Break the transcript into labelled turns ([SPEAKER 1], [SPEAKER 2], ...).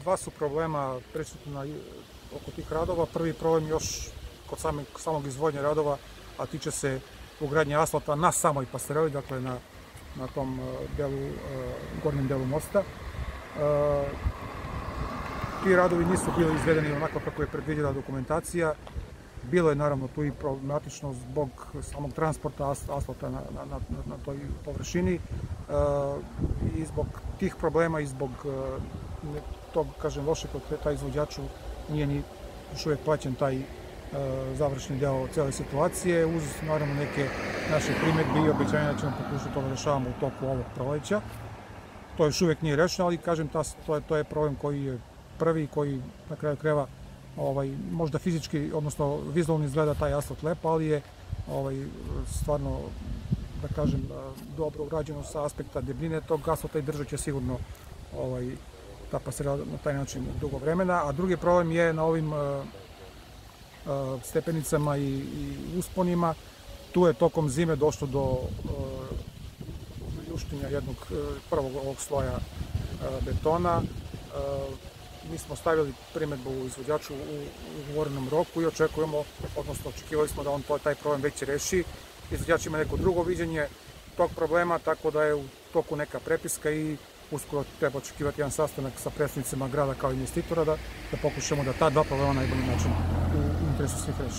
[SPEAKER 1] Dva su problema prisutna oko tih radova. Prvi problem još kod samog, samog izvodnja radova, a tiče se ugradnje asfalta na samoj pasareli, dakle na, na tom delu, gornjem delu mosta. Ti radovi nisu bili izvedeni onako kako je predvidjela dokumentacija. Bilo je naravno tu i problematično zbog samog transporta asfalta na, na, na, na toj površini i zbog tih problema i zbog tog, kažem, lošeg taj izvođaču nije ni još uvijek plaćen taj završni deo cele situacije, uz naravno neke naše primetbe i obećanja da ćemo pokušati to da rešavamo u toku ovog proleća. To još uvijek nije rešeno, ali kažem, ta, to, je, to je problem koji je prvi, koji na kraju kreva ovaj, možda fizički, odnosno vizualno izgleda taj asfalt lepo, ali je ovaj, stvarno, da kažem, dobro urađeno sa aspekta debljine tog asfalta i držat će sigurno ovaj, ta pasarela na taj način dugo vremena. A drugi problem je na ovim uh, uh, stepenicama i, i usponima. Tu je tokom zime došlo do uh, ljuštinja jednog prvog ovog sloja betona mi smo stavili primetbu izvođaču u ugovorenom roku i očekujemo, odnosno očekivali smo da on taj problem već reši. Izvođač ima neko drugo viđenje tog problema, tako da je u toku neka prepiska i uskoro treba očekivati jedan sastanak sa predstavnicima grada kao investitora da, da pokušamo da ta dva problema na najbolji način u interesu svih reši.